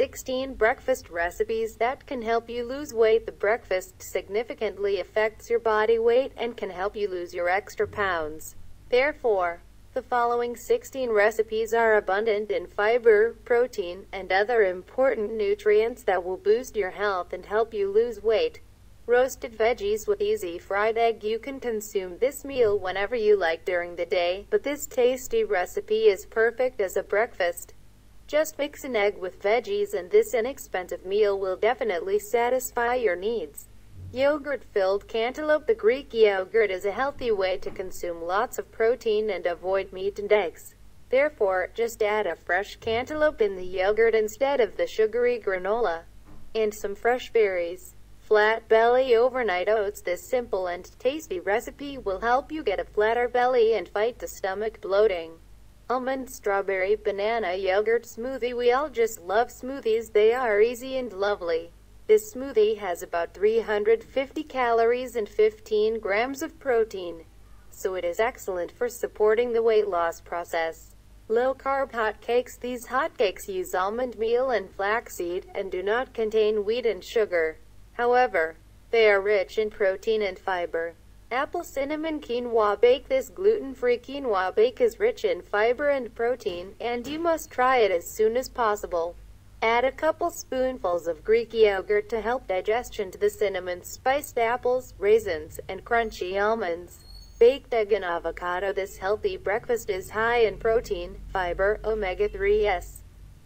16 breakfast recipes that can help you lose weight. The breakfast significantly affects your body weight and can help you lose your extra pounds. Therefore, the following 16 recipes are abundant in fiber, protein, and other important nutrients that will boost your health and help you lose weight. Roasted veggies with easy fried egg You can consume this meal whenever you like during the day, but this tasty recipe is perfect as a breakfast. Just mix an egg with veggies and this inexpensive meal will definitely satisfy your needs. Yogurt-filled cantaloupe The Greek yogurt is a healthy way to consume lots of protein and avoid meat and eggs. Therefore, just add a fresh cantaloupe in the yogurt instead of the sugary granola. And some fresh berries. Flat belly overnight oats This simple and tasty recipe will help you get a flatter belly and fight the stomach bloating. Almond, strawberry, banana, yogurt smoothie We all just love smoothies. They are easy and lovely. This smoothie has about 350 calories and 15 grams of protein. So it is excellent for supporting the weight loss process. Low-carb hotcakes These hotcakes use almond meal and flaxseed, and do not contain wheat and sugar. However, they are rich in protein and fiber. Apple cinnamon quinoa bake This gluten-free quinoa bake is rich in fiber and protein, and you must try it as soon as possible. Add a couple spoonfuls of Greek yogurt to help digestion to the cinnamon, spiced apples, raisins, and crunchy almonds. Baked egg and avocado This healthy breakfast is high in protein, fiber, omega-3s,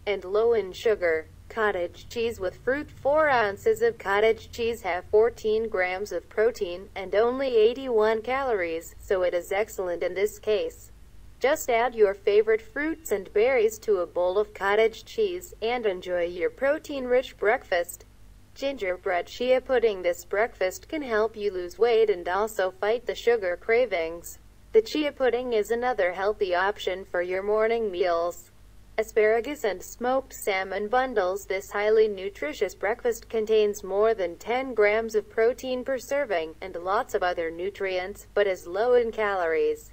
and low in sugar. Cottage cheese with fruit 4 ounces of cottage cheese have 14 grams of protein and only 81 calories, so it is excellent in this case. Just add your favorite fruits and berries to a bowl of cottage cheese and enjoy your protein-rich breakfast. Gingerbread chia pudding This breakfast can help you lose weight and also fight the sugar cravings. The chia pudding is another healthy option for your morning meals asparagus and smoked salmon bundles. This highly nutritious breakfast contains more than 10 grams of protein per serving and lots of other nutrients, but is low in calories.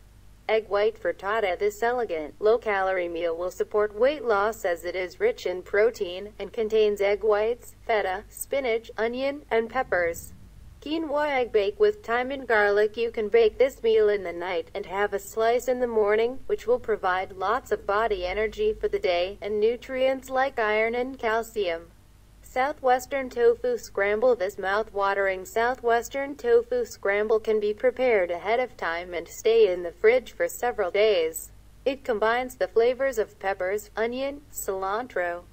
Egg white frittata This elegant, low-calorie meal will support weight loss as it is rich in protein and contains egg whites, feta, spinach, onion, and peppers. Quinoa egg bake with thyme and garlic You can bake this meal in the night and have a slice in the morning, which will provide lots of body energy for the day and nutrients like iron and calcium. Southwestern Tofu Scramble This mouth-watering Southwestern Tofu Scramble can be prepared ahead of time and stay in the fridge for several days. It combines the flavors of peppers, onion, cilantro,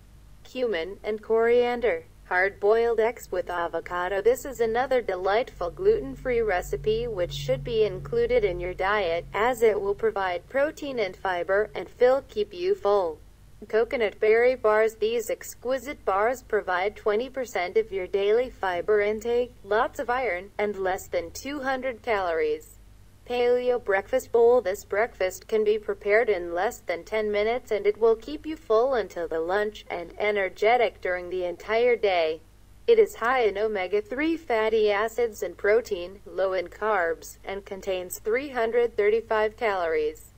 cumin, and coriander. Hard-boiled eggs with avocado This is another delightful gluten-free recipe which should be included in your diet, as it will provide protein and fiber, and fill keep you full. Coconut berry bars These exquisite bars provide 20% of your daily fiber intake, lots of iron, and less than 200 calories. Paleo Breakfast Bowl This breakfast can be prepared in less than 10 minutes and it will keep you full until the lunch and energetic during the entire day. It is high in omega-3 fatty acids and protein, low in carbs, and contains 335 calories.